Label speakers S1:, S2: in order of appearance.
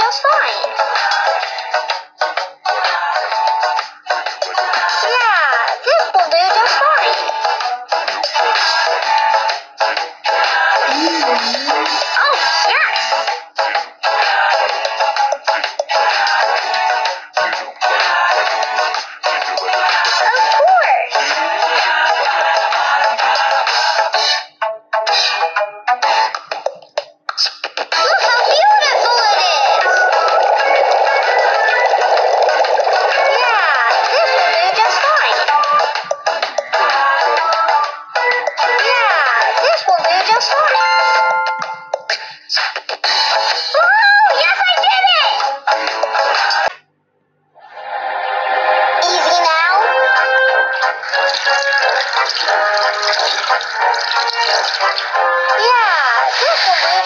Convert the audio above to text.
S1: just fine. 呀这是什么呀？